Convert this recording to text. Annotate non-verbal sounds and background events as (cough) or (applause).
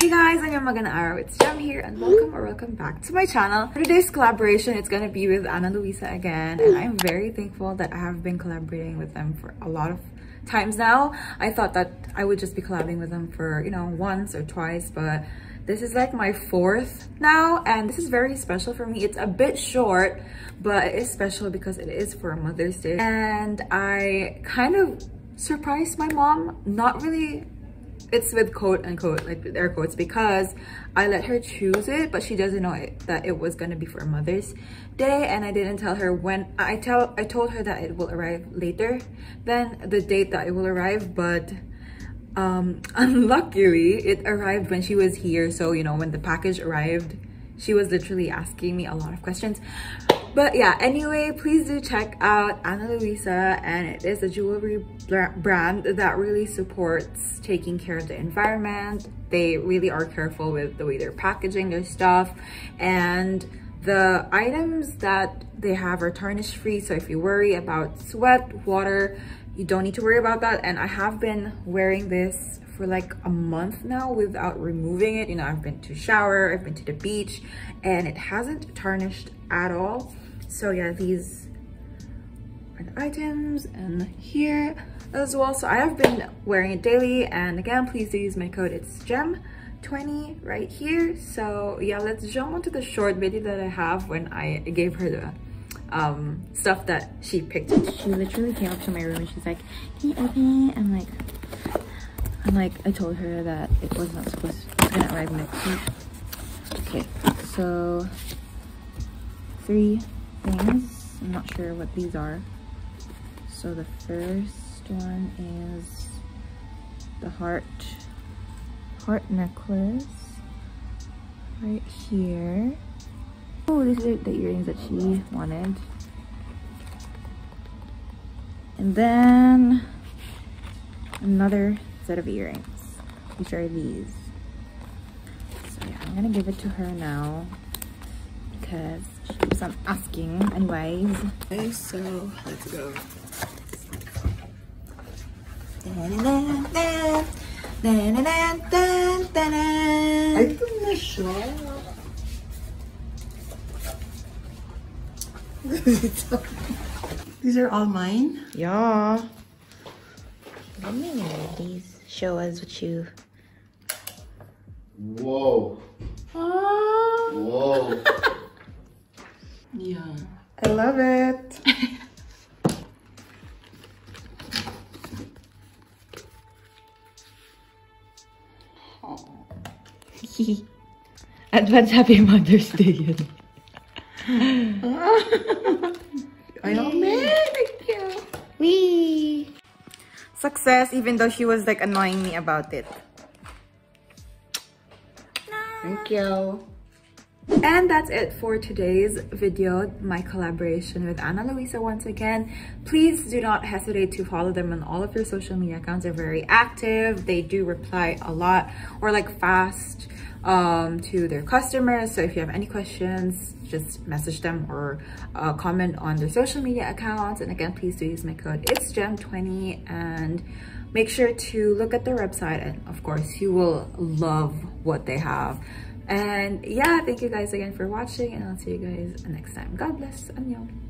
Hey guys, I'm Magana Araw. It's Jem here and welcome or welcome back to my channel. For today's collaboration, it's gonna be with Ana Luisa again and I'm very thankful that I have been collaborating with them for a lot of times now. I thought that I would just be collabing with them for, you know, once or twice, but this is like my fourth now and this is very special for me. It's a bit short, but it is special because it is for Mother's Day. And I kind of surprised my mom, not really it's with quote unquote like air quotes because I let her choose it but she doesn't know it, that it was gonna be for Mother's Day and I didn't tell her when I tell I told her that it will arrive later than the date that it will arrive but um (laughs) unluckily it arrived when she was here so you know when the package arrived she was literally asking me a lot of questions but yeah anyway please do check out ana luisa and it is a jewelry brand that really supports taking care of the environment. They really are careful with the way they're packaging their stuff and the items that they have are tarnish free so if you worry about sweat water you don't need to worry about that. And i have been wearing this for like a month now without removing it. You know, I've been to shower, I've been to the beach, and it hasn't tarnished at all. So yeah, these are the items and here as well. So I have been wearing it daily. And again, please do use my code. It's JEM20 right here. So yeah, let's jump onto the short video that I have when I gave her the um, stuff that she picked. She literally came up to my room and she's like, can you open it? I'm like, and like I told her that it was not supposed to gonna arrive next week. Okay, so three things. I'm not sure what these are. So the first one is the heart heart necklace right here. Oh, these are the earrings that she wanted. And then another set of earrings. Which are these. So yeah, I'm gonna give it to her now because she keeps on um, asking anyways. Okay, so let's go. Are you sure? (laughs) These are all mine? Yeah. Let me these show us what you. Whoa. Ah. Whoa. yeah. I love it. (laughs) Advance Happy Mother's Day (laughs) I don't Thank you. Wee success even though she was like annoying me about it. Thank you. And that's it for today's video, my collaboration with Ana Luisa once again. Please do not hesitate to follow them on all of your social media accounts. They're very active. They do reply a lot or like fast um, to their customers. So if you have any questions, just message them or uh, comment on their social media accounts. And again, please do use my code. It's JEM20 and make sure to look at their website. And of course, you will love what they have. And yeah, thank you guys again for watching and I'll see you guys next time. God bless. Annyeong.